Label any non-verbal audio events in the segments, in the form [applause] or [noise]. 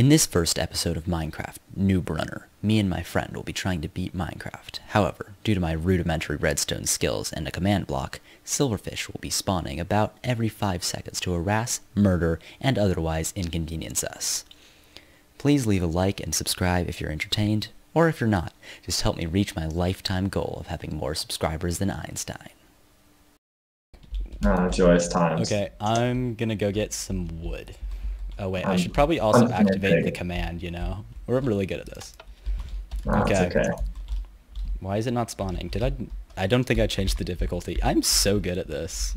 In this first episode of Minecraft Noob Runner, me and my friend will be trying to beat Minecraft. However, due to my rudimentary redstone skills and a command block, silverfish will be spawning about every 5 seconds to harass, murder, and otherwise inconvenience us. Please leave a like and subscribe if you're entertained, or if you're not, just help me reach my lifetime goal of having more subscribers than Einstein. Ah, joyous times. Okay, I'm gonna go get some wood. Oh wait, I Um, should probably also activate the command, you know? We're really good at this. Okay. okay. Why is it not spawning? Did I... I don't think I changed the difficulty. I'm so good at this.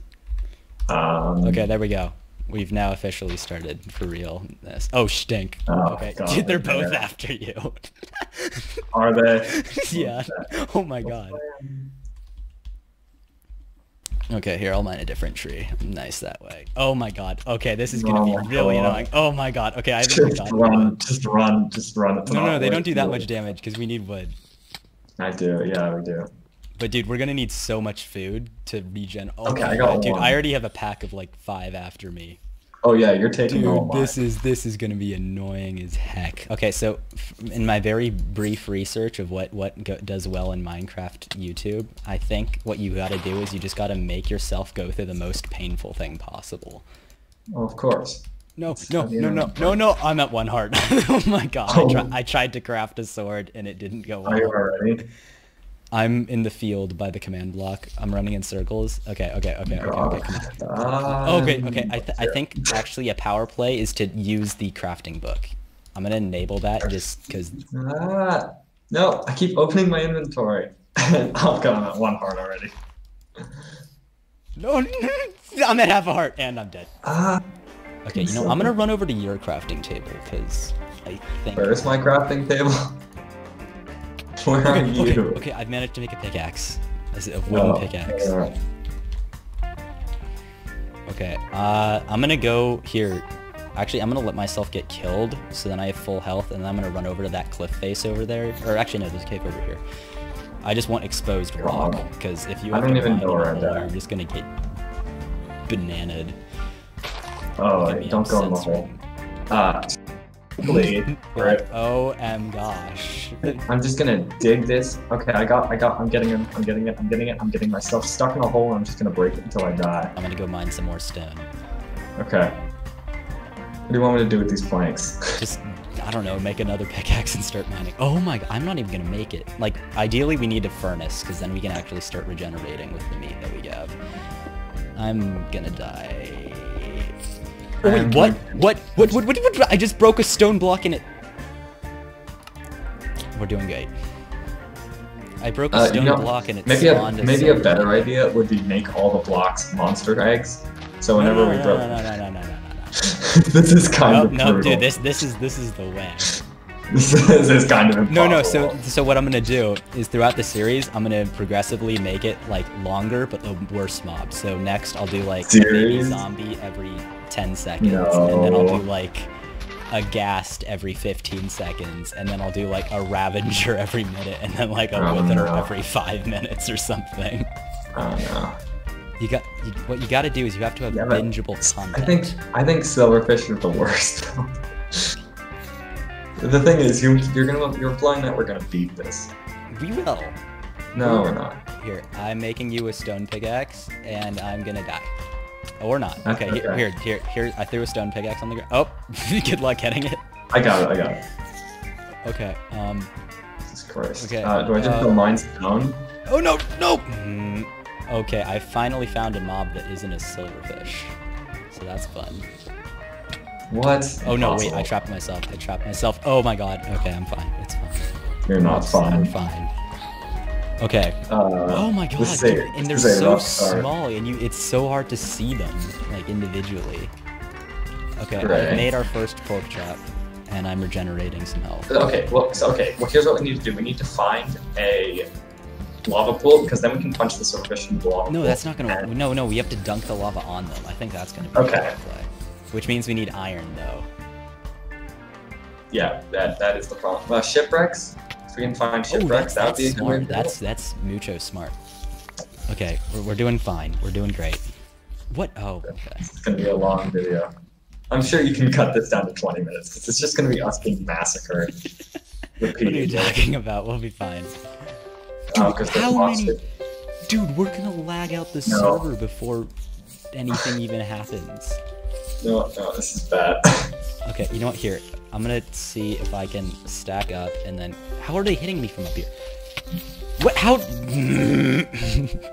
Um, Okay, there we go. We've now officially started for real this. Oh, stink. Oh, okay, [laughs] God, they're both yeah. after you. [laughs] Are they? [laughs] yeah. Oh my god. Okay, here, I'll mine a different tree. Nice that way. Oh my god. Okay, this is gonna be really annoying. Oh my god. Okay, I even Just run, just run, just run. It's No, no, they don't do that much damage because we need wood. I do, yeah, we do. But dude, we're gonna need so much food to regen. Oh Okay, I got God, dude, one. I already have a pack of like five after me. Oh yeah, you're taking Dude, this is this is gonna be annoying as heck. Okay, so in my very brief research of what what go- does well in Minecraft YouTube, I think what you gotta do is you just gotta make yourself go through the most painful thing possible. Oh, of course. No, no, no, no, no, no! I'm at one heart. [laughs] oh my god! I, Oh. tri- I tried to craft a sword and it didn't go Are you well. already? I'm in the field by the command block. I'm running in circles. Okay, okay, okay, okay, okay. Come on. Um, Okay, okay. I, th- I think actually a power play is to use the crafting book. I'm gonna enable that just because. Ah, no, I keep opening my inventory. oh god, I'm at one heart already. No, [laughs] I'm at half a heart and I'm dead. Ah, Okay, you know I'm gonna run over to your crafting table because I think. where's my crafting table? [laughs] Where are Okay, you? okay, okay. I've managed to make a pickaxe. A wooden Oh, pickaxe. Okay, uh, I'm gonna go here. Actually, I'm gonna let myself get killed, so then I have full health, and then I'm gonna run over to that cliff face over there. Or actually, no, there's a cave over here. I just want exposed rock, because if you I don't even know where I'm at. you're just gonna get bananaed. Oh, don't go in the hole. Ah, bleed. Right. oh, m gosh. I'm just gonna dig this. Okay, I got, I got, I'm getting it, I'm getting it, I'm getting it, I'm getting myself stuck in a hole. and I'm just gonna break it until I die. I'm gonna go mine some more stone. Okay. What do you want me to do with these planks? [laughs] Just, I don't know, make another pickaxe and start mining. Oh my god, I'm not even gonna make it. Like, ideally we need a furnace, because then we can actually start regenerating with the meat that we have. I'm gonna die. Oh wait, I'm what? What? What? What? What? What? I just broke a stone block in it. We're doing great. I broke a Uh, you stone know, block and it maybe a, maybe a better idea would be make all the blocks monster eggs. So whenever no, we no, broke, no, no, no, no, no, no, no. [laughs] this is kind No, of no, dude, this this is this is the way. [laughs] This is kind of impossible. No, no. So, so what I'm gonna do is throughout the series, I'm gonna progressively make it like longer, but the worse mob. So next, I'll do like zombie every 10 seconds, and then I'll do like a ghast every 15 seconds, and then I'll do like a ravager every minute, and then like a Oh, wither no. every five minutes or something. Oh, I don't know. You got you, what you got to do is you have to have Yeah, bingeable content. I think I think silverfish are the worst. the thing is, you you're gonna you're implying that we're gonna beat this. we will. No, we're not. Here, I'm making you a stone pickaxe, and I'm gonna die. Or not. Okay, Okay. he- here, here, here. I threw a stone pickaxe on the ground. Oh, [laughs] good luck getting it. I got it. I got it. Okay. Um. Jesus Christ. Okay, Uh, do I just uh, go mine stone? Oh no, no. Mm, okay, I finally found a mob that isn't a silverfish, so that's fun. What? Oh no, wait, I trapped myself. I trapped myself. Oh my god. Okay, I'm fine. It's fine. You're not I'm fine. fine. Okay. Uh, Oh my god, this dude, and they're this is a so small, and you it's so hard to see them like individually. Okay, I've Right. made our first pork chop, and I'm regenerating some health. Okay, well, so, okay. Well, here's what we need to do. We need to find a lava pool because then we can punch the silverfish into the lava No, pool. that's not gonna. And- No, no, we have to dunk the lava on them. I think that's gonna be Okay. the play. Which means we need iron though. Yeah, that that is the problem. Uh, shipwrecks. Can find Oh, shipwrecks, that's, that's be a good way smart. That's that's mucho smart. Okay, we're, we're doing fine. We're doing great. What? Oh, okay. It's gonna be a long video. I'm sure you can cut this down to 20 minutes because it's just going to be us being massacred [laughs] What are you talking about? We'll be fine. Oh, because How many-. Dude, we're gonna lag out the No. server before anything even happens. No, no, this is bad. [laughs] Okay, you know what? Here, I'm gonna see if I can stack up and then. How are they hitting me from up here? What? How?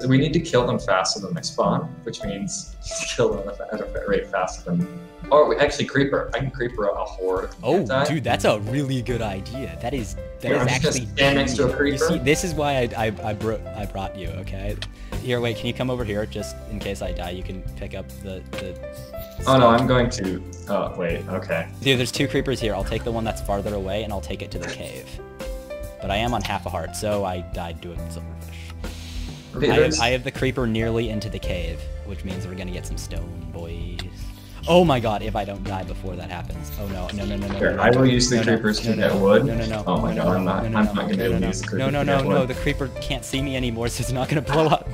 we need to kill them faster than they spawn, which means [laughs] kill them at a rate faster than. Or we actually creeper. I can creeper a horde. Oh, dude, that's a really good idea. That is that Here, is I'm actually. stand next to a creeper. You see, this is why I I I, bro- I brought you. Okay. Here, wait. Can you come over here just in case I die? You can pick up the the. Oh no, I'm going to. Oh wait, okay. Dude, there's two creepers here. I'll take the one that's farther away, and I'll take it to the cave. But I am on half a heart, so I died to a silverfish. Okay, I have, I have the creeper nearly into the cave, which means we're gonna get some stone, boys. Oh my god, if I don't die before that happens. Oh no, no, no, no, no. Here, no, I will use the no, no, creepers to no, no, get no, wood. No, no, no. Oh my no, god, no, I'm not- no, no, I'm not gonna be no, able to no, use the No, creeper no, no, get no, the creeper can't see me anymore, so it's not gonna blow up.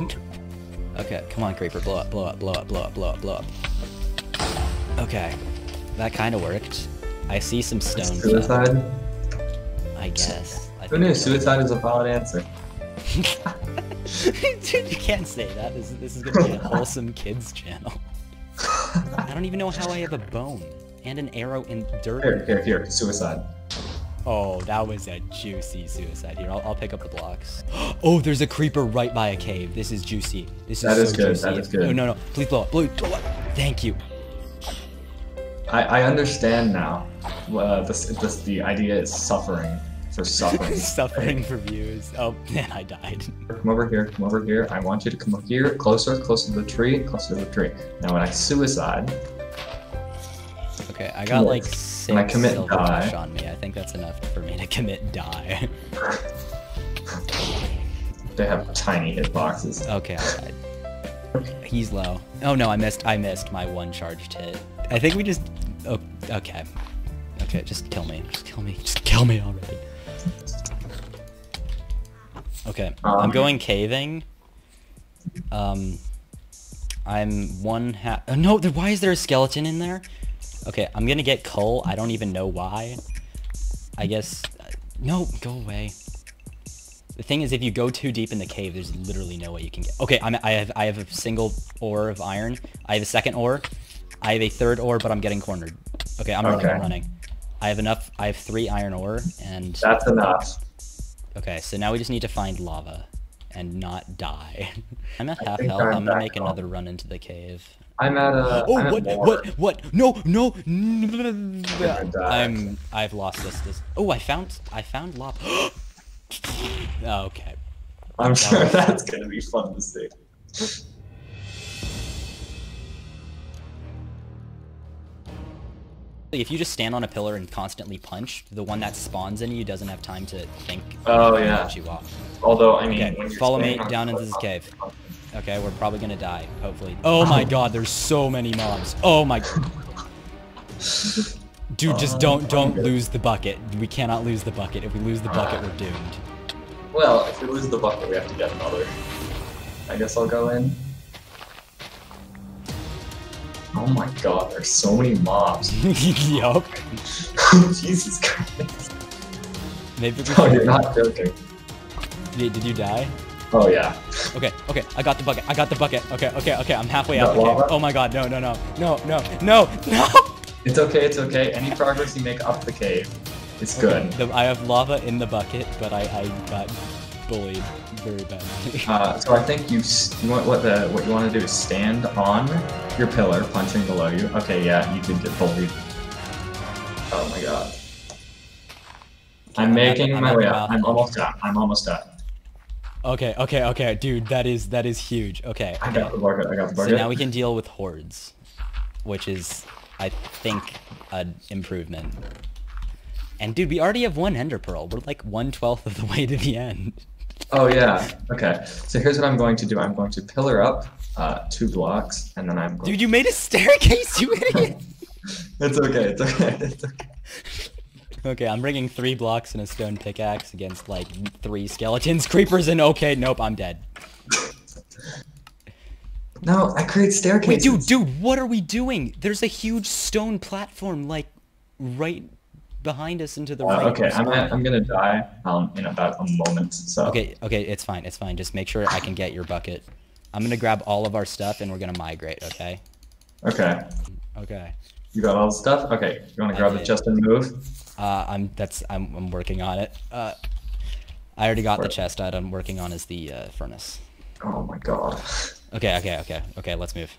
[laughs] okay, come on, creeper, blow up, blow up, blow up, blow up, blow up, blow up. Okay, that kind of worked. I see some stone. Suicide? I guess. I Who think knew suicide is a valid answer? [laughs] Dude, you can't say that. This, this is gonna be a wholesome kids channel. I don't even know how I have a bone and an arrow in dirt. Here, here, here, suicide. Oh, that was a juicy suicide. Here, I'll, I'll pick up the blocks. [gasps] Oh, there's a creeper right by a cave. This is juicy. This is That so is good, juicy. that is good. No, no, no. Please blow up. Blow, blow up. Thank you. I, I understand now. Uh, this, this, the idea is suffering for suffering. [laughs] Suffering for views. Oh, man, I died. Come over here, come over here. I want you to come up here, closer, closer to the tree, closer to the tree. Now when I suicide, Okay, I got like When six I commit silver die- on me. I think that's enough for me to commit die. [laughs] they have tiny hitboxes. Okay, I died. He's low. Oh no, I missed. I missed my one charged hit. I think we just. Oh, okay. Okay, just kill me. Just kill me. Just kill me already. Okay, I'm Um, going caving. Um, I'm one half. Oh, no, there, why is there a skeleton in there? Okay, I'm gonna get coal. I don't even know why. I guess. No, go away. The thing is, if you go too deep in the cave, there's literally no way you can get. Okay, I'm, I have I have a single ore of iron. I have a second ore. I have a third ore, but I'm getting cornered. Okay, I'm running. I'm running. I have enough. I have three iron ore, and That's enough. Okay. So now we just need to find lava, and not die. [laughs] I'm at half health. I'm I'm gonna make on. another run into the cave. I'm at a. Oh, I'm what? What? What? No, no. gonna die. I'm. I've lost this. This. Oh, I found. I found lava. [gasps] oh, okay. I'm That sure was- [laughs] that's gonna be fun to see. If you just stand on a pillar and constantly punch, the one that spawns in you doesn't have time to think. Oh, yeah. you off. Although I mean, Okay, follow me down into this cave. Okay, we're probably gonna die. Hopefully. Oh my [laughs] God, there's so many mobs. Oh my. [laughs] Dude, just don't oh, don't lose the bucket. We cannot lose the bucket. If we lose the bucket, we're doomed. Well, if we lose the bucket, we have to get another. I guess I'll go in. Oh my god, there's so many mobs. [laughs] yup. [laughs] Jesus Christ. Maybe Oh, you're not joking. Did, did you die? Oh yeah. Okay, okay, I got the bucket. I got the bucket. Okay, okay, okay. I'm halfway out cave. Oh my god, no, no, no, no, no, no, no. It's okay, it's okay. Any progress you make up the cave is Okay, good. the- I have lava in the bucket, but I, I got bullied very badly. [laughs] Uh, so I think you you want what the what you want to do is stand on your pillar, punching below you. Okay, yeah, you did get bullied. Oh my god. I'm I'm making I'm my way up. I'm almost out. I'm almost out. okay, okay, okay, dude, that is that is huge. Okay, I got the bucket. I got the So now we can deal with hordes, which is, I think, an improvement. And dude, we already have one ender pearl. We're like one twelfth of the way to the end. Oh yeah. Okay. So here's what I'm going to do. I'm going to pillar up uh, two blocks, and then I'm going. Dude, you made a staircase, you idiot. [laughs] It's okay. It's okay. It's okay. Okay, I'm bringing three blocks and a stone pickaxe against like three skeletons, [laughs] creepers, and okay, nope, I'm dead. No, I create staircases. Wait, dude, dude, what are we doing? There's a huge stone platform like right behind us into the Uh, right. okay, I'm gonna, I'm gonna die um, in about a moment. So Okay, okay, it's fine, it's fine. Just make sure I can get your bucket. I'm gonna grab all of our stuff and we're gonna migrate, okay? Okay, Okay. you got all the stuff. Okay, you to grab the chest and move? Uh, I'm that's I'm I'm working on it. Uh, I already got the chest out. I'm working on is the uh, furnace. Oh my god. Okay, okay, okay, okay. Let's move.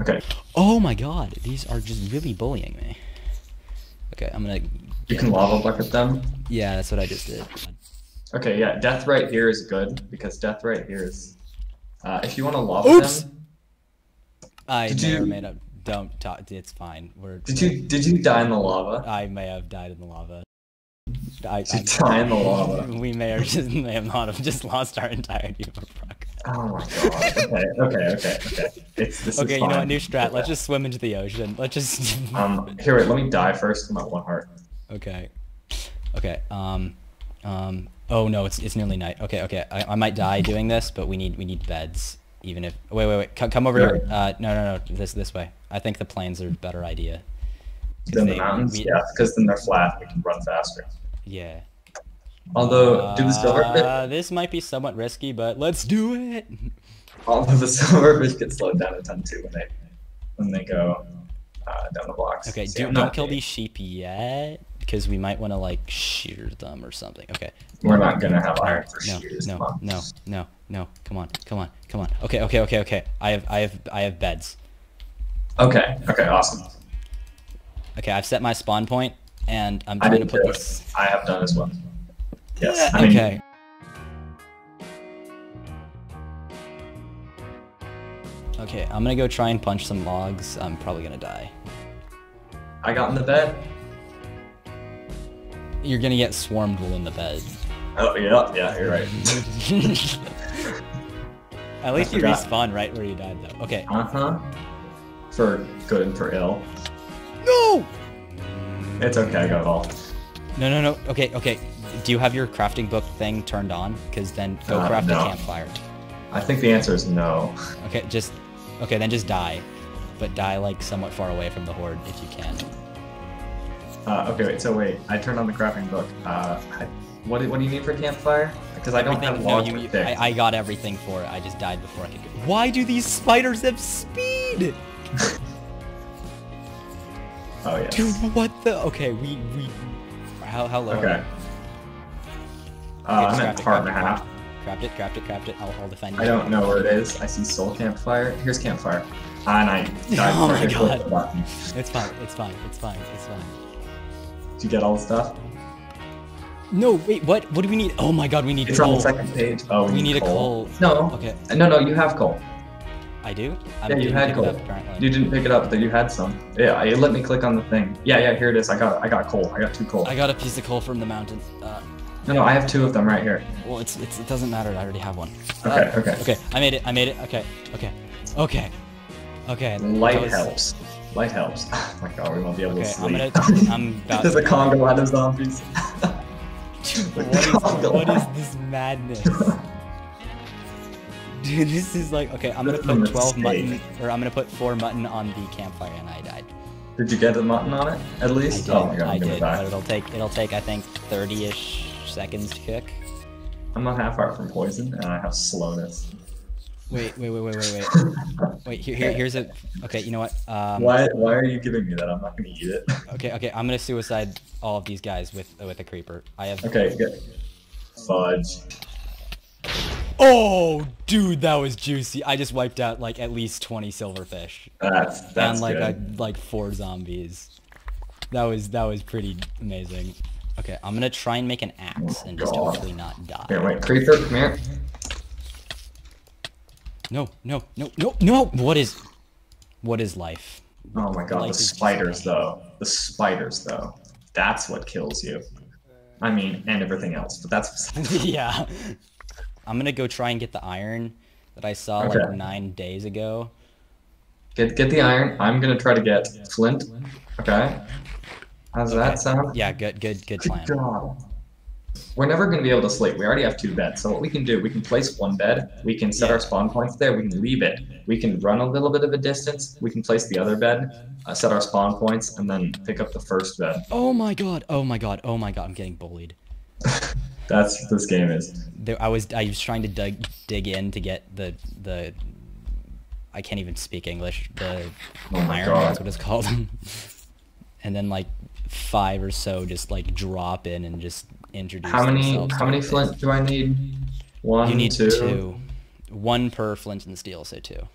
Okay, Oh my god, these are just really bullying me. Okay, I'm gonna. you can lava bucket them. Yeah, that's what I just did. Okay, yeah, death right here is good because death right here is. Uh, if you want to lava Oops! them, I Did or you- may not. Don't talk. It's fine. We're. did you did you die in the lava? I may have died in the lava. I, Did die in the lava? [laughs] We may or just [laughs] may have not have just lost our entirety of our progress. Oh my god. [laughs] Okay, okay, okay, okay. It's this Okay, is you know fine. what? New strat. Let's just swim into the ocean. Let's just. [laughs] Um, here, wait. Let me die first. I'm at one heart. Okay. Okay. Um. Um. Oh no, it's it's nearly night. Okay. Okay. I, I might die doing this, but we need we need beds. Even if wait wait wait come, come over here. Uh no no no this this way. I think the plains are a better idea. 'Cause Then the mountains, we- yeah, because then they're flat. We can run faster. Yeah. Although, do the silver Uh, this might be somewhat risky, but let's do it. although the [laughs] silverfish get slowed down a ton too when they when they go uh, down the blocks. Okay, So do, don't not- kill these sheep yet, because we might want to like shear them or something. Okay. We're not gonna have iron for No, shears. no, no, no, no. Come on, come on, come on. Okay, okay, okay, okay. I have, I have, I have beds. Okay. Okay. Awesome. Okay, I've set my spawn point, and I'm trying to put this. I have done as well. Yes. I mean, okay. Okay, I'm gonna go try and punch some logs. I'm probably gonna die. I got in the bed. You're gonna get swarmed while in the bed. Oh yeah, yeah, you're right. [laughs] At least you forgot. respawn right where you died, though. Okay. Uh huh. For good and for ill. No! It's okay. I got it all. No, no, no. Okay, okay. Do you have your crafting book thing turned on? Because then go Uh, craft no. a campfire. I think the answer is no. Okay, just okay. Then just die, but die like somewhat far away from the horde if you can. Uh, okay, wait. So wait, I turned on the crafting book. Uh, I, what do, what do you need for campfire? Because I don't have Everything- no, logs you- you- I, I got everything for it. I just died before I could. Why do these spiders have speed? [laughs] Oh yeah. Dude, what the? Okay, we we. How how low? Okay. We? Uh, I'm at it, part and a half. Craft it, craft it, craft it. I'll, I'll defend you. I don't know where it is. I see soul campfire. Here's campfire. Ah, and I [laughs] died Oh my God. It's fine. It's fine. It's fine. It's fine. Did you get all the stuff? No, wait. What? What do we need? Oh my God, we need It's on coal. the second page. Oh, We need a coal. No. Okay, No, no, you have coal. I do. I Yeah, you had coal. up. You didn't pick it up, but you had some. Yeah, it let me click on the thing. Yeah, yeah, here it is. I got I got coal. I got two coal. I got a piece of coal from the mountain. Uh, No, no, I have two of them right here. well, it's, it's it doesn't matter. I already have one. Okay, Uh, okay. Okay, I made it. I made it. Okay, okay, okay, okay. Light was- helps. Light helps. [laughs] Oh my god, we won't be able Okay, to I'm sleep. gonna. I'm [laughs] about. There's a Congo out of zombies. [laughs] Dude, what, is, what is this madness? Dude, this is like okay. I'm gonna This is a put 12 mutton, or I'm gonna put four mutton on the campfire, and I died. Did you get the mutton on it at I least? did. Oh my god, I I'm gonna did, die. but it'll take it'll take I think 30ish seconds to cook. I'm not half heart from poison, and I have slowness. Wait, wait, wait, wait, wait, wait. [laughs] Wait, here, here, here's a. Okay, you know what? Um, why? Why are you giving me that? I'm not gonna eat it. [laughs] Okay, okay, I'm gonna suicide all of these guys with with a creeper. I have. okay, good. Fudge. Oh, dude, that was juicy. I just wiped out like at least 20 silverfish That's that's and like a, like four zombies. That was that was pretty amazing. Okay, I'm gonna try and make an axe and just God. hopefully not die. Here, wait, creeper, come here. No, no, no, no, no. What is, what is life? Oh my god, Life the spiders though. The spiders though. That's what kills you. I mean, and everything else, but that's [laughs] yeah. I'm gonna go try and get the iron that I saw like nine days ago. get get the iron. I'm gonna try to get flint. Okay. How's that sound? Yeah, good, good, good Good plan. job. we're never going to be able to sleep. We already have two beds. So what we can do, we can place one bed. We can set Yeah. our spawn points there. We can leave it. We can run a little bit of a distance. We can place the other bed, uh, set our spawn points, and then pick up the first bed. Oh my god. Oh my god. Oh my god. I'm getting bullied. [laughs] That's what this game is. There, I was I was trying to dig dig in to get the the. I can't even speak English. The Oh my iron. God. That's what it's called. [laughs] and then like five or so just like drop in and just introduce. How many? How many flint do I need? One, You need two. two. One per flint and steel, so two.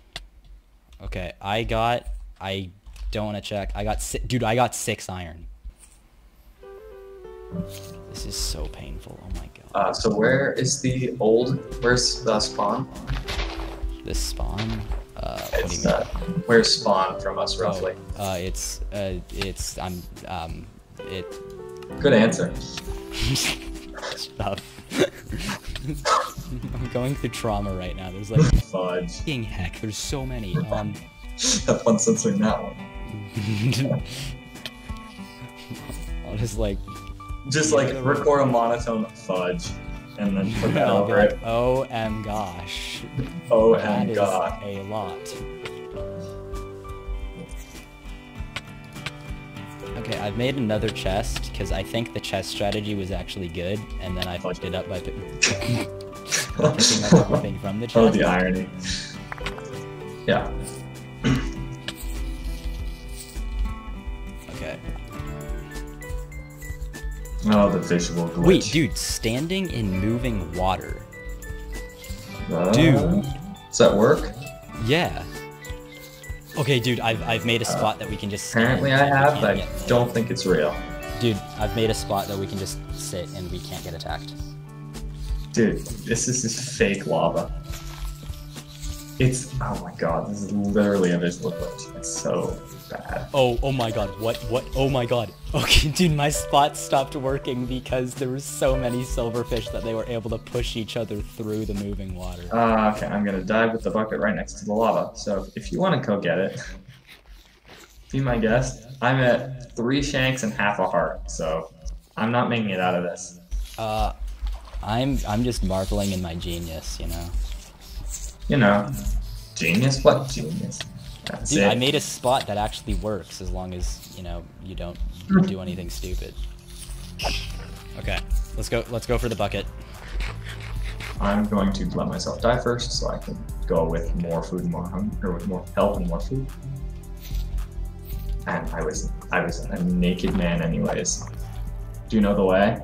Okay, I got. I don't want to check. I got. Si- dude, I got six iron. This is so painful. Oh my god. Uh, so where is the old? Where's the spawn? this spawn. Uh, what do you It's uh, where's spawn from us roughly? Oh, uh, it's uh, it's I'm um, it. Good answer. [laughs] Shut up. [laughs] I'm going through trauma right now. There's like [laughs] Fudge. fucking heck. There's so many. Um. Have fun censoring that one. I'll just like Just like record a monotone fudge, and then put that over like, it. oh m gosh. Oh and god. a lot. Okay, I've made another chest because I think the chest strategy was actually good, and then I fucked it up by pi- picking up [laughs] everything from the chest. oh, the irony. Yeah. Oh, the visual glitch. Wait, dude, standing in moving water. Uh, dude. Does that work? Yeah. Okay, dude, I've, I've made a spot that we can just Apparently I have, but I don't think it's real. Dude, I've made a spot that we can just sit and we can't get attacked. Dude, this is just fake lava. It's oh my god, this is literally a visual glitch. It's so bad. Oh, oh my god, what, what, oh my god. [laughs] Okay, dude, my spot stopped working because there were so many silverfish that they were able to push each other through the moving water. Uh, okay, I'm gonna dive with the bucket right next to the lava. So if you want to go get it, [laughs] be my guest. I'm at three shanks and half a heart, so I'm not making it out of this. Uh, I'm, I'm just marveling in my genius, you know? You know, genius. What genius? That's Dude, it. I made a spot that actually works as long as, you know, you don't do anything stupid. Okay, let's go, let's go for the bucket. I'm going to let myself die first, so I can go with more food and more hunger, or with more health and more food. And I was, I was a naked man, anyways. Do you know the way?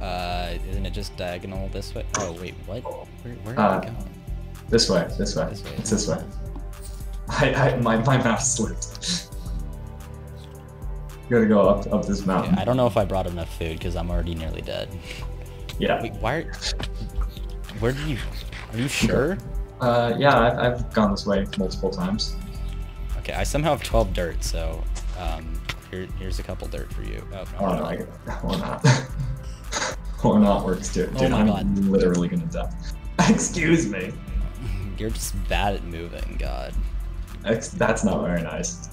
Uh, isn't it just diagonal this way? Oh, wait, what? Where, where did Uh, it go? This way, this way. This way. It's this way. I, I my, my mouse slipped. Gotta go up up this mountain. I don't know if I brought enough food because I'm already nearly dead. Yeah. Wait, why? Are, where did you? Are you sure? Uh, yeah, I've, I've gone this way multiple times. Okay, I somehow have 12 dirt, so um, here, here's a couple dirt for you. Oh, Oh no, no, I, or not. [laughs] or not works too. Oh Dude, my I'm God. literally gonna die. [laughs] Excuse me. You're just bad at moving, God. Ex- That's not very nice.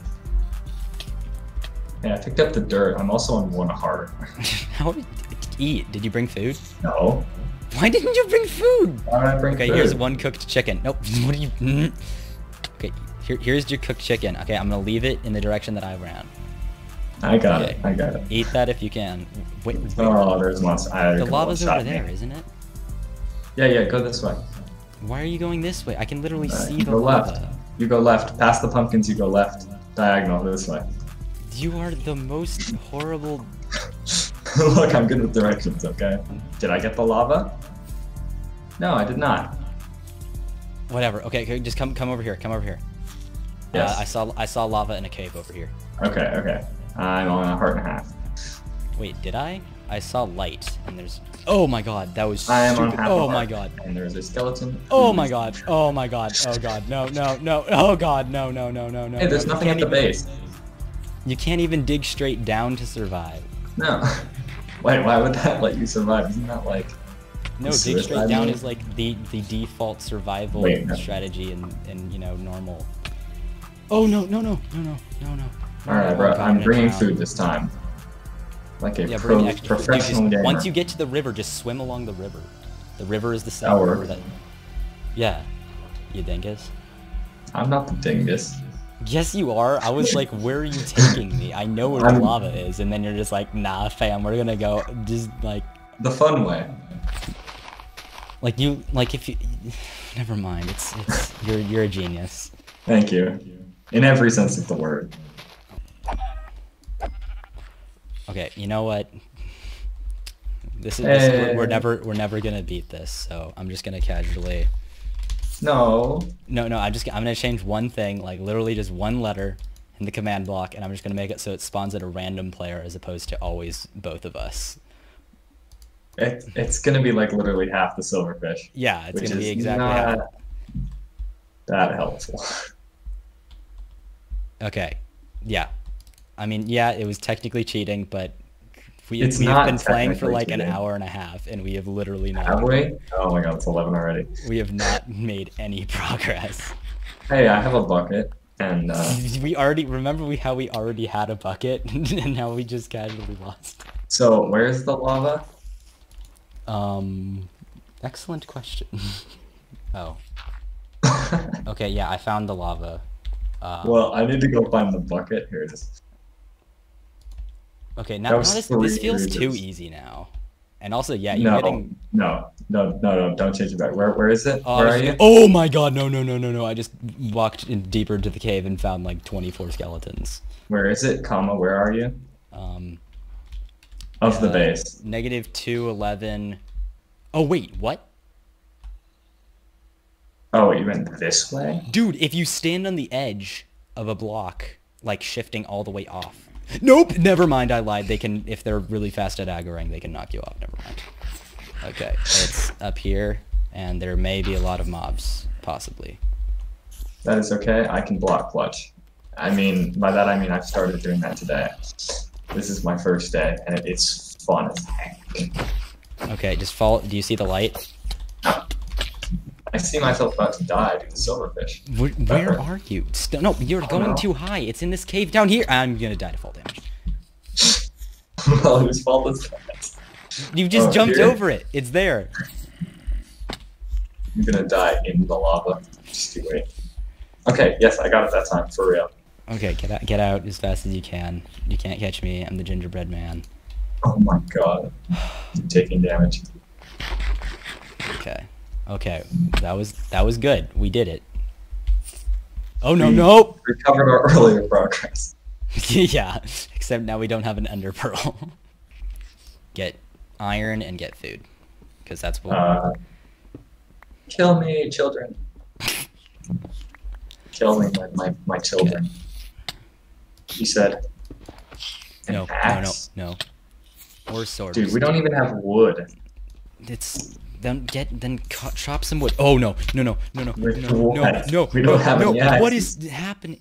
Yeah, I picked up the dirt. I'm also on one heart. [laughs] [laughs] How did eat? Did you bring food? No. Why didn't you bring food? Why did I bring Okay, food? here's one cooked chicken. Nope. [laughs] What do you? mm. Okay, here, here's your cooked chicken. Okay, I'm gonna leave it in the direction that I ran. I got Okay. it. I got it. Eat that if you can. Wait, wait. Oh, there's. I the lava's over there, isn't it? Yeah, yeah. Go this way. Why are you going this way? I can literally Uh, see the lava. left. You go left. Past the pumpkins, you go left. Diagonal this way. You are the most horrible. [laughs] Look, I'm good with directions, okay? Did I get the lava? No, I did not. Whatever. Okay, okay, just come come over here. Come over here. Yes. Uh, I saw I saw lava in a cave over here. Okay, okay. I'm on a heart and a half. Wait, did I? I saw light, and there's. Oh my god, that was I am on half Oh my god. And there's a skeleton. Oh my god. Oh my god. Oh god. No, no, no. Oh god. No, no, no, no, no. Hey, there's no. Nothing at the even- base. You can't even dig straight down to survive. No. [laughs] Wait, why would that let you survive? Isn't that like No, dig straight down is like the the default survival Wait, no. strategy and and you know normal. Oh no no no no no no no. Alright, Oh, bro, I'm bringing food this time. Like a Yeah, pro. Dude, professional just- gamer. once you get to the river, just swim along the river. The river is the same That river that. Yeah, you dingus. I'm not the dingus. Yes, you are. I was like, where are you taking me? I know where the I'm- lava is, and then you're just like, nah, fam, we're gonna go. Just like, The fun way. like you, like if you. [sighs] Never mind. It's it's you're you're a genius. Thank you. In every sense of the word. Okay, you know what? This is, this is we're, we're eh. never we're never gonna beat this, so I'm just gonna casually. No. No, no, I'm just I'm gonna change one thing, like literally just one letter in the command block, and I'm just gonna make it so it spawns at a random player as opposed to always both of us. It, it's gonna be like literally half the silverfish. Yeah, it's gonna be exactly not that helpful. Okay, yeah, I mean, yeah, it was technically cheating, but we It's we've been playing for like an hour and a half, and we have literally not Have we? Oh my god, it's 11 already. we have not made any [laughs] progress. Hey, I have a bucket, and uh, [laughs] We already remember we how we already had a bucket, [laughs] and now we just casually lost. so where's the lava? Um, excellent question. oh, okay, yeah, I found the lava. Uh, well, I need to go find the bucket. Here it is. Okay, now, now this this feels too easy now, and also, yeah, you're No, getting. no, no, no, no! Don't change it back. Where, where is it? Oh, where are you? oh my god, no, no, no, no, no! I just walked in deeper into the cave and found like 24 skeletons. Where is it? Comma. Where are you? Um, Of the Uh, base. negative two eleven. Oh wait, what? Oh, you went this way? Dude, if you stand on the edge of a block, like shifting all the way off. Nope, never mind, I lied. They can, if they're really fast at aggroing, they can knock you off. Never mind. Okay, it's up here, and there may be a lot of mobs, possibly. That is okay. I can block clutch. I mean, by that I mean I've started doing that today. This is my first day, and it's fun as heck. Okay, just follow. Do you see the light? I see myself about to die to silverfish. Where, where are you? St- no, you're going too high. It's in this cave down here. I'm gonna die to fall damage. [laughs] well, whose fault is that? You just Oh, jumped here. over it. It's there. I'm gonna die in the lava. Just you wait. Okay, yes, I got it that time, for real. Okay, get out, get out as fast as you can. You can't catch me. I'm the gingerbread man. Oh my god. I'm taking damage. Okay. Okay. That was that was good. We did it. Oh no [laughs] We no. Recovered our earlier progress. [laughs] yeah. Except now we don't have an ender pearl. [laughs] get iron and get food. Because that's what Uh, kill me, children. Kill me, my, my, my children. He said. No, no, no, no. Or sword. Dude, we don't even have wood. It's then get then co- chop some wood. Oh no, no, no, no, no, With no, no, no, We don't have no. any What is happening?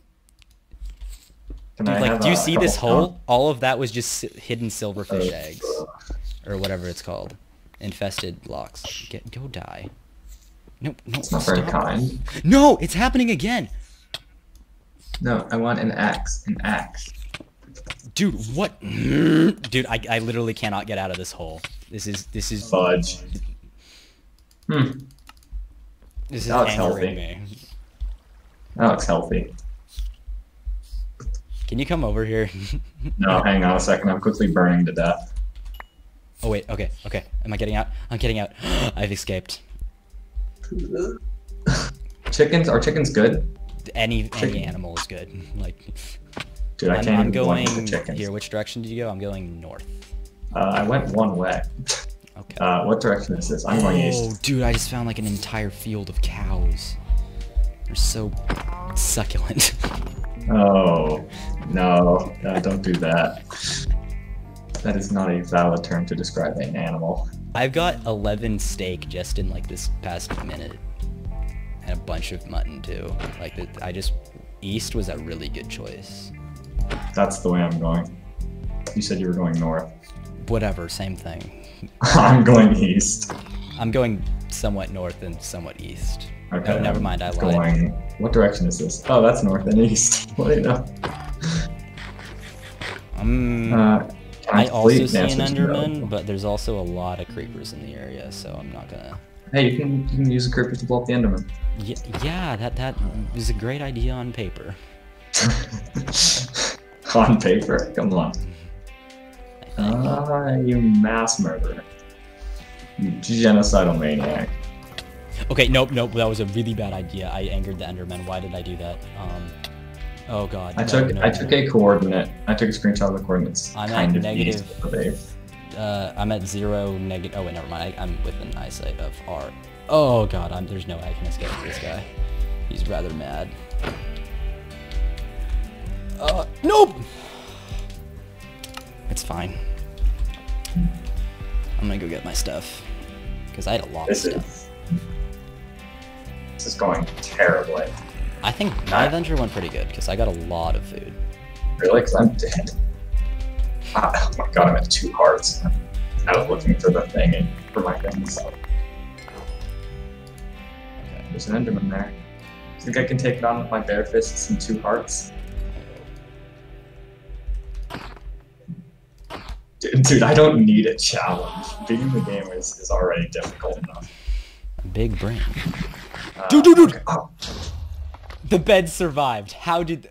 Can Dude, I like, do you see this hole? stone? All of that was just hidden silverfish Uh, eggs, or whatever it's called, infested blocks. Get go die. No, no, It's not very kind. No, it's happening again, No, I want an axe. An axe. dude. What? [clears throat] Dude, I, I literally cannot get out of this hole. This is this is Fudge. Hmm. this is That looks healthy. me. That looks healthy. Can you come over here? [laughs] No, hang on a second. I'm quickly burning to death. oh wait, okay, okay. Am I getting out? I'm getting out. [gasps] I've escaped. [laughs] Chickens? Are chickens good? Any any Chicken. animal is good. [laughs] Like Dude, I I'm, can't I'm even one with going here. Which direction did you go? I'm going north. Uh, I went one way. Okay. Uh, what direction is this? I'm going east. oh, dude, I just found like an entire field of cows. They're so succulent. [laughs] Oh, no. Uh, don't do that. That is not a valid term to describe an animal. I've got 11 steak just in like this past minute, and a bunch of mutton too. Like the, I just east was a really good choice. That's the way I'm going. You said you were going north. Whatever, same thing. [laughs] I'm going east. I'm going somewhat north and somewhat east. Okay. Oh, never mind, I lied. Going. What direction is this? Oh, that's north and east. [laughs] What do you know? Um, Uh, I also see an no. Enderman, but there's also a lot of creepers in the area, so I'm not gonna. Hey, you can you can use a creeper to blow up the Enderman. Yeah, yeah, that that was a great idea on paper. [laughs] On paper, come on. Ah, you mass murderer. You genocidal maniac. Okay, nope, nope. That was a really bad idea. I angered the Enderman. Why did I do that? Um. Oh God. I no, took no, I no. took a coordinate. I took a screenshot of the coordinates. I'm at kind of negative- east of the- Uh, I'm at zero negative. Oh wait, never mind. I, I'm within eyesight of R. Oh God, I'm, there's no way I can escape this guy. He's rather mad. Uh, nope. Stuff because I had a lot of stuff. is this is going terribly. I think my adventure went pretty good because I got a lot of food. Really? Because I'm dead. Ah, oh my god, I'm at two hearts. I was looking for the thing and for my gun, so Okay. there's an Enderman there. Think I can take it on with my bare fists and two hearts? Dude, dude, I don't need a challenge. Beating the game is, is already difficult enough. Big brain. Uh, Dude, dude, dude! okay. Oh, The bed survived. How did?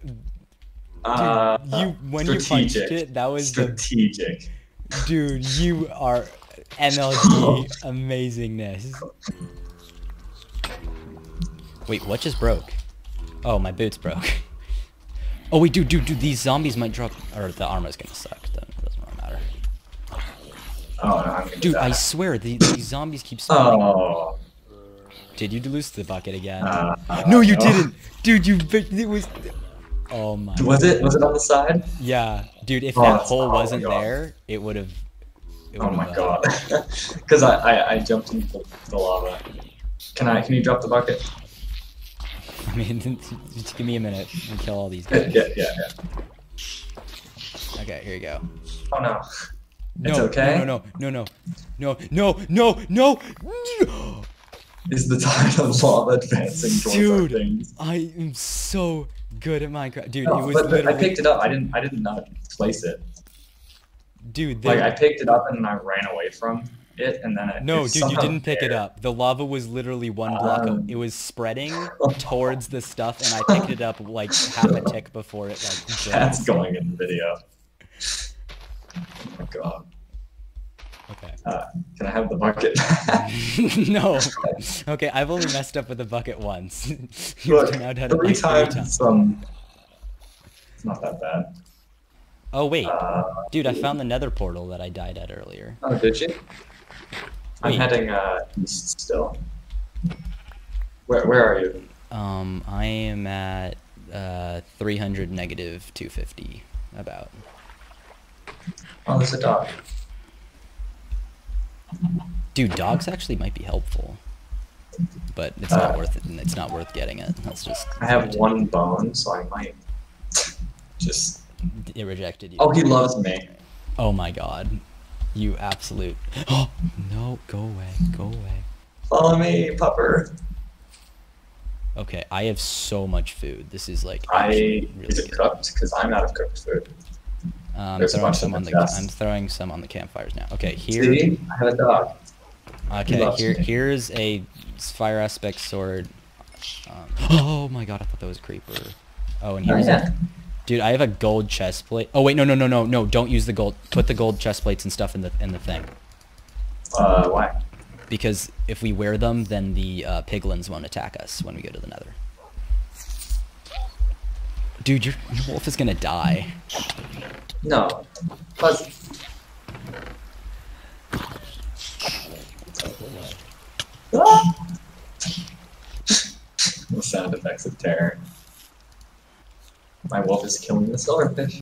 uh, you when you punched it, that was the strategic. Dude, you are [laughs] MLG amazingness. Wait, what just broke? Oh, my boots broke. [laughs] Oh wait, dude, dude, dude, these zombies might drop, or the armor's gonna suck. Oh, no, I'm Dude, I swear, the, these zombies keep spawning. Oh. Did you lose the bucket again? Uh, no, you uh, didn't, dude. You, it was. Oh my. Was it? Was it on the side? Yeah, dude. If Oh, that hole wasn't God. there, it would have. Oh my god. [laughs] Because I, I, I jumped into the, the lava. Can I? Can you drop the bucket? [laughs] I mean, just [laughs] give me a minute and kill all these guys. yeah, yeah. yeah. Okay, here you go. Oh no. No, it's okay. No, no, no, no, no, no, no, no. Is the tide of lava advancing towards Dude, our things? I am so good at Minecraft, dude. No, it was but, literally... I picked it up. I didn't. I did not place it. Dude, they... like I picked it up and I ran away from it, and then it, no, it dude, you didn't pick there. it up. The lava was literally one block. Um... Of, it was spreading [laughs] towards the stuff, and I picked it up like half a tick before it like. That's going in the video. Oh my god. Okay. Uh, can I have the bucket? [laughs] no. [laughs] Okay, I've only messed up with the bucket once. [laughs] Look, now done it three times. Um, it's not that bad. Oh wait, Uh, dude, I found the Nether portal that I died at earlier. oh, did you? I'm Wait. heading uh, east still. Where, where are you? Um, I am at uh 300 negative 250 about. Oh, there's a dog. Dude, dogs actually might be helpful, but it's not Uh, worth it. It's not worth getting it. That's just. I have one bone, so I might just. It rejected you. Oh, he loves me. Oh my god, you absolute. [gasps] Oh no, go away, go away. Follow me, pupper. Okay, I have so much food. This is like I actually is really it cooked? Because I'm out of cooked food. Um, There's throwing some on the. I'm throwing some on the campfires now. Okay, here. See, I have a dog. Okay, here me. here's a fire aspect sword. Um, [gasps] oh my god, I thought that was a creeper. Oh, and Oh, here's yeah. a dude. I have a gold chest plate. Oh wait, no, no, no, no, no! Don't use the gold. Put the gold chest plates and stuff in the in the thing Uh, why? because if we wear them, then the uh, piglins won't attack us when we go to the Nether. Dude, your, your wolf is gonna die. No. Fuzzy. Ah! the sound effects of terror. My wolf is killing the silverfish.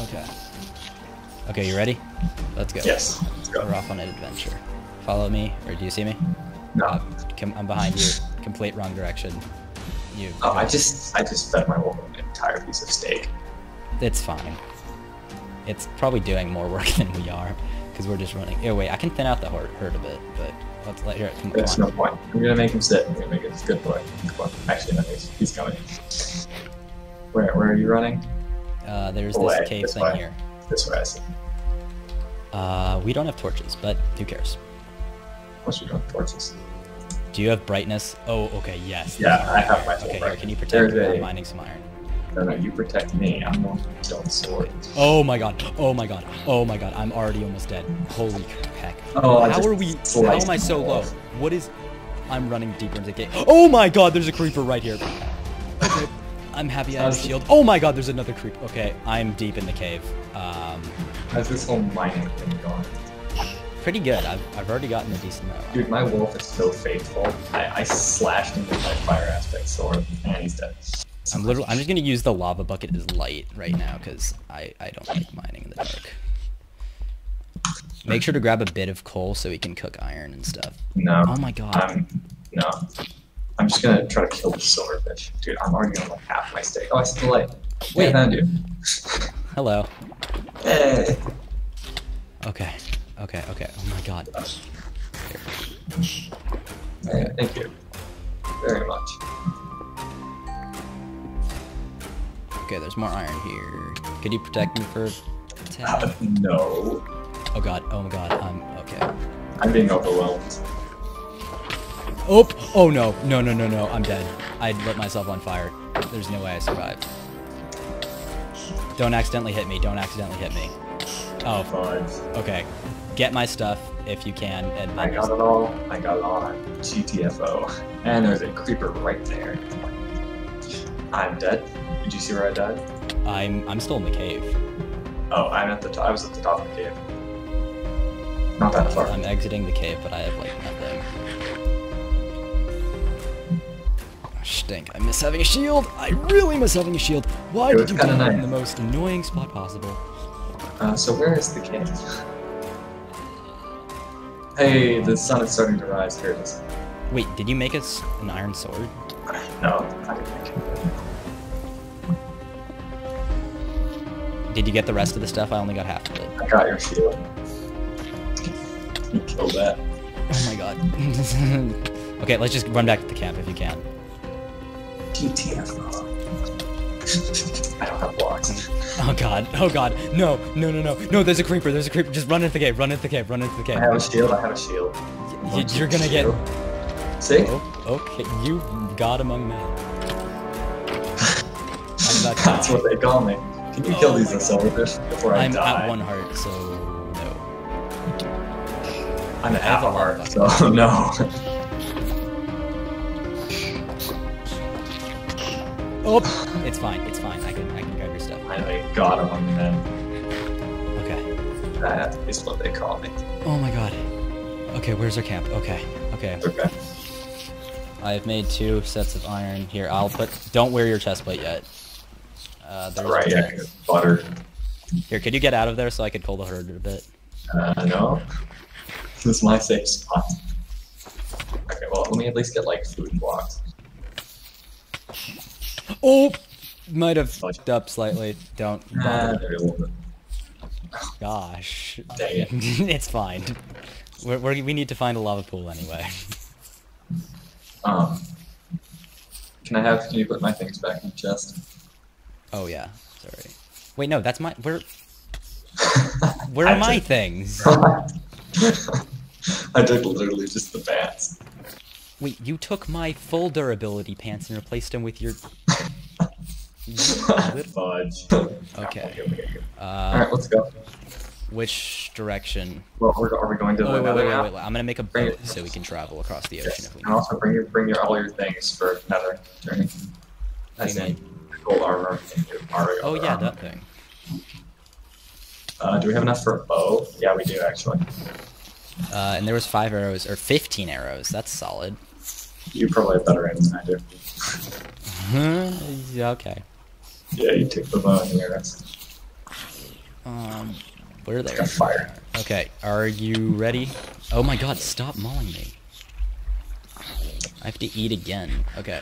Okay. Okay, you ready? Let's go. Yes. Let's We're go. off on an adventure. Follow me, or do you see me? No. Come, I'm behind you. Complete wrong direction. You. Oh, I just I just fed my wolf an entire piece of steak. It's fine. It's probably doing more work [laughs] than we are, because we're just running. Oh wait, I can thin out the herd, herd a bit, but let's let here. Come, come There's on. no point. I'm gonna make him sit. I'm gonna make him good boy. Actually, no, he's, he's coming. Where where are you running? Uh, there's Away, this cave this thing way. here. This way. I see. Uh, we don't have torches, but who cares? What's we doing? Torches. Do you have brightness? Oh, okay, yes. Yeah, I have my Okay, here, can you protect me? I'm mining some iron. No, no, you protect me. I'm going to kill the sword. Oh my god. Oh my god. Oh my god. I'm already almost dead. Holy heck. Oh, how are we? How am I so him low? What is? I'm running deeper into the cave. Oh my god. There's a creeper right here. Okay. [laughs] I'm happy I have a shield. Oh my god. There's another creep. Okay. I'm deep in the cave. Um, How's this whole mining thing going? Pretty good. I've, I've already gotten a decent amount. Dude, my wolf is so faithful. I, I slashed him with my fire aspect sword, and he's dead. I'm literally. I'm just gonna use the lava bucket as light right now because I I don't like mining in the dark. Make sure to grab a bit of coal so we can cook iron and stuff. No. Oh my god. I'm no. I'm just gonna try to kill the silverfish. Dude, I'm already on like half my steak. Oh, I see the light. Wait. I found you. Hello. Hey. Okay. Okay. Okay. Oh my god. Hey, thank you. Very much. Okay, there's more iron here. Could you protect me for a Uh, no. Oh god. Oh my god. I'm okay. I'm being overwhelmed. Oh! Oh no. No, no, no, no. I'm dead. I lit myself on fire. There's no way I survived. Don't accidentally hit me. Don't accidentally hit me. Oh, Fudge. okay. Get my stuff if you can. And I got it all. I got it all on GTFO. And there's a creeper right there. I'm dead. Did you see where I died? I'm I'm still in the cave. Oh, I'm at the top. I was at the top of the cave. Not that far. I'm exiting the cave, but I have like nothing. Stink. I miss having a shield. I really miss having a shield. Why did you do it in the most annoying spot possible? Uh, so where is the cave? Hey, the sun is starting to rise. Here it is. Wait, did you make us an iron sword? No, I didn't make it. Did you get the rest of the stuff? I only got half of it. I got your shield. You killed that. Oh my god. [laughs] okay, let's just run back to the camp if you can. GTFO. I don't have blocks. Oh god. Oh god. No, no, no, no. No, there's a creeper. There's a creeper. Just run into the cave. Run into the cave. Run into the cave. I have a shield. I have a shield. Y- You're gonna get. See? Oh, okay. You God among men. I'm to [laughs] That's what they call me. Can you kill Oh these silverfish before I I'm die? at one heart, so no. I'm at half a a heart, so [laughs] no. Oh, it's fine. It's fine. I can I can grab your stuff. I got among men. Okay. That is what they call me. Oh my god. Okay, where's our camp? Okay. Okay. Okay. I've made two sets of iron here. I'll put. Don't wear your chest plate yet. Uh, Right, yeah, butter. Here, could you get out of there so I could pull the herd a bit? Uh, no. This is my safe spot. Okay, well, let me at least get, like, food blocks. Oh, might have fucked up slightly. Don't bother. maybe a little bit. Gosh, Dang it. [laughs] it's fine. We're, we're, we need to find a lava pool anyway. Um, can I have, can you put my things back in the chest? Oh yeah, sorry. Wait, no, that's my. Where? [laughs] Where are my things? [laughs] I took literally just the bats. Wait, you took my full durability pants and replaced them with your. Fudge. Okay. Uh, Alright, let's go. which direction? Well, we're, we going to Oh, wait, wait, wait, wait, wait. I'm gonna make a boat so we can travel across the ocean Yes. if we And also bring your bring your all your things for another journey. As in gold armor and your Mario Oh yeah, that thing. Uh, do we have enough for a bow? Yeah, we do actually. Uh, and there was five arrows or 15 arrows. That's solid. You probably have better aim than I do. [laughs] yeah, okay. Yeah, you take the bow arrows. Um, where are they? Got fire. Okay, are you ready? Oh my god, stop mauling me. I have to eat again. Okay.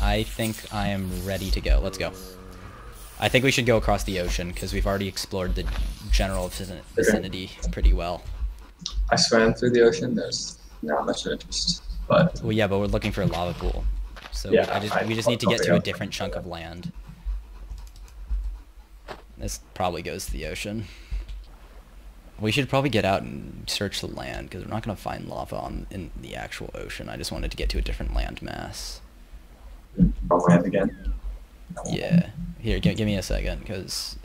I think I am ready to go. Let's go. I think we should go across the ocean because we've already explored the general vicin- vicinity pretty well. I swam through the ocean. There's not much interest, but Well, yeah, but we're looking for a lava pool. So Yeah, I just, I- we just need to get to a different chunk of land. This probably goes to the ocean. We should probably get out and search the land because we're not going to find lava on in the actual ocean. I just wanted to get to a different land mass. Land again. Yeah. Here, give, give me a second because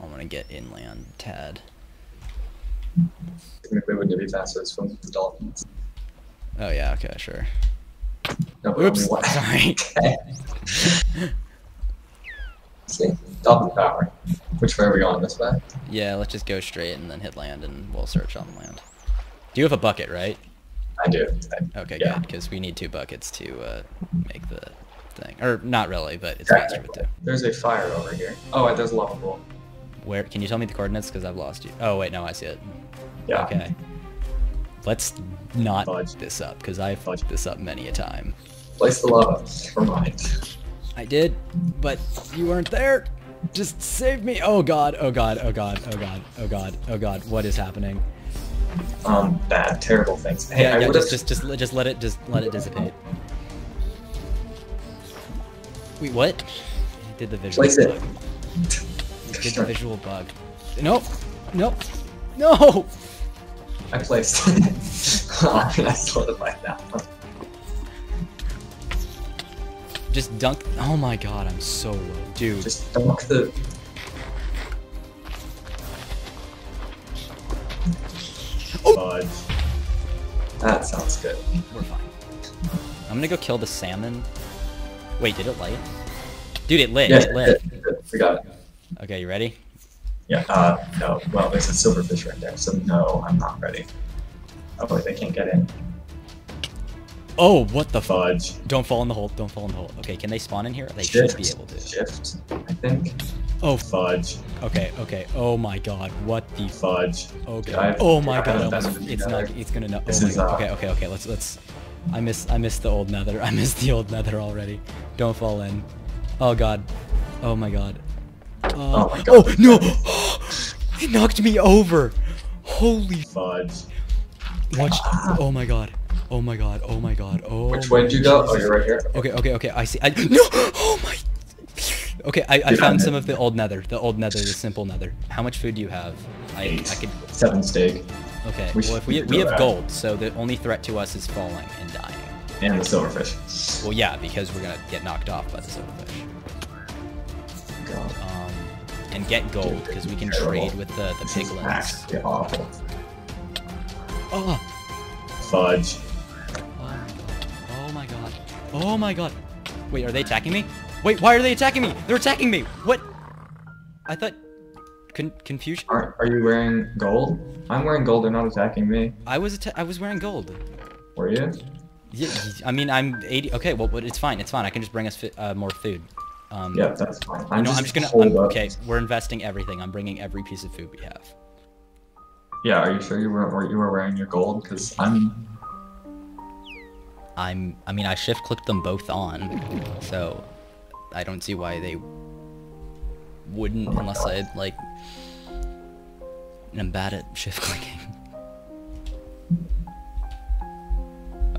I want to get inland tad. Technically, wouldn't it be faster to swim with the dolphins? Oh yeah, okay, sure. No, Oops, sorry. [laughs] [laughs] See, dolphin power. Which way are we going? This way? Yeah, let's just go straight and then hit land and we'll search on the land. Do you have a bucket, right? I do. I, Okay, yeah. good, because we need two buckets to uh, make the thing. Or not really, but it's faster with two. There's a fire over here. Oh, there's a lava pool. Where? Can you tell me the coordinates? Because I've lost you. Oh wait, no, I see it. Yeah. Okay. Let's not Fudge. this up because I've fucked this up many a time. Place the lava. Never mind. [laughs] I did, but you weren't there. Just save me. Oh god. Oh god. Oh god. Oh god. Oh god. Oh god. What is happening? Um, bad, terrible things. Hey, yeah, I yeah. Just, just, just, let- just let it, just let it dissipate. Wait, what? He did the visual Place it. bug. He did the visual bug. Nope. Nope. No. I placed it. [laughs] I solidified that one. Just dunk. Oh my god, I'm so low, dude. Just dunk the. Fudge. That sounds good. We're fine. I'm gonna go kill the salmon. Wait, did it light? Dude, it lit. Yeah, It lit. good, good. we got it. Okay, you ready? Yeah, uh, no. Well, there's a silverfish right there, so no, I'm not ready. Oh, wait, they can't get in. Oh, what the? Fudge. Don't fall in the hole. Don't fall in the hole. Okay, can they spawn in here? They Shift. should be able to. Shift, I think. Oh, Fudge. okay, okay. Oh my god, what the Fudge. Okay. I- oh my I god, almost, it's together. not. It's gonna. This oh my is, uh, Okay, okay, okay. Let's let's. I miss I miss the old Nether. [laughs] I miss the old Nether already. Don't fall in. Oh god. Oh my god. Uh, Oh my Oh no! [gasps] it knocked me over. Holy. Fudge. Watch. Oh my god. Oh my god. Oh my god. Oh. Which way did you go? Oh, you're right here. Okay, okay, okay. I see. I no. [gasps] Oh my. Okay, I, I found some of the old Nether. The old Nether, the simple Nether. How much food do you have? I Eight. I could. Seven steak. Okay. We well, if we we should we go have gold, so the only threat to us is falling and dying. And the silverfish. Well, yeah, because we're gonna get knocked off by the silverfish. God. Um, and get gold because we can Terrible. trade with the the This is piglins. awful. Oh. Fudge. Oh my god. Wait, are they attacking me? Wait, why are they attacking me? They're attacking me. What? I thought. Con- confusion. Are, are you wearing gold? I'm wearing gold. They're not attacking me. I was atta- I was wearing gold. Were you? Yeah, I mean I'm 80. Okay, well, but it's fine. It's fine. I can just bring us uh, more food. Um, Yeah, that's fine. You know, I'm just gonna. I'm, okay, we're investing everything. I'm bringing every piece of food we have. Yeah, are you sure you were you were wearing your gold? Because I'm. I'm. I mean, I shift clicked them both on, so I don't see why they wouldn't unless. I like. And I'm bad at shift [laughs] clicking.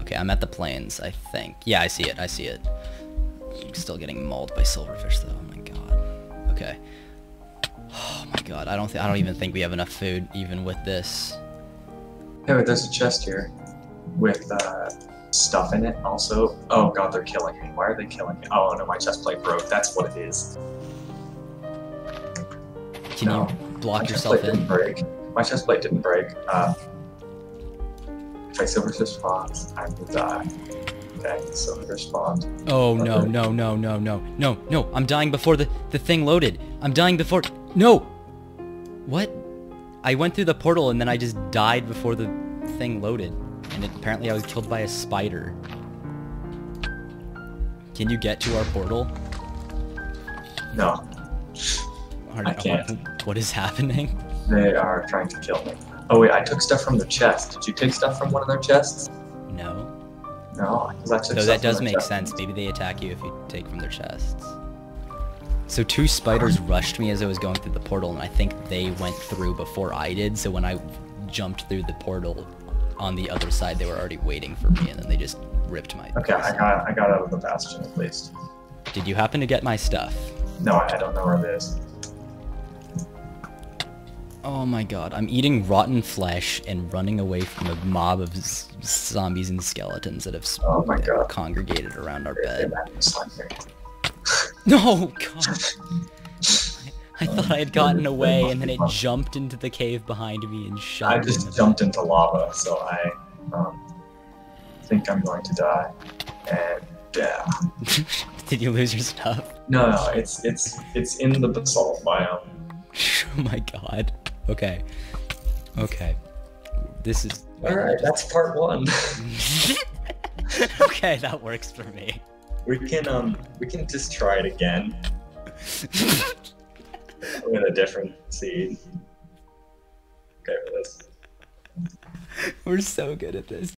Okay, I'm at the plains. I think. Yeah, I see it. I see it. I'm still getting mauled by silverfish though. Oh my god. Okay. Oh my god. I don't. Th- I don't even think we have enough food even with this. Hey, wait, there's a chest here with uh, stuff in it. Also, oh god, they're killing me. Why are they killing me? Oh no, my chest plate broke. That's what it is. Can No. you block my chest yourself plate in? didn't break. My chest plate didn't break. Uh, if I silverfish spawns, I will die. Okay, silverfish spawned. Oh no Okay. no no no no no no! I'm dying before the the thing loaded. I'm dying before. No. What? I went through the portal and then I just died before the thing loaded, and it, apparently I was killed by a spider. Can you get to our portal? No, I can't. What is happening? they are trying to kill me. Oh wait, I took stuff from their chest. Did you take stuff from one of their chests? No. No, because I took So that does make chest. sense. Maybe they attack you if you take from their chests. So two spiders rushed me as I was going through the portal, and I think they went through before I did. So when I jumped through the portal on the other side, they were already waiting for me, and then they just ripped my. Okay, I got I got out of the bastion at least. Did you happen to get my stuff? No, I don't know where it is. Oh my god, I'm eating rotten flesh and running away from a mob of z- zombies and skeletons that have Oh my God. congregated around our bed. that was like very- No, god. [laughs] I thought I had gotten away and then it jumped into the cave behind me and shot I in just the- jumped into lava, so I um, think I'm going to die. And yeah, [laughs] Did you lose your stuff? no, no, it's it's it's in the basalt biome. [laughs] Oh my god. Okay. Okay. This is. All right, that's part one. [laughs] okay, that works for me. we can um we can just try it again with a different seed. Okay this. We're so good at this.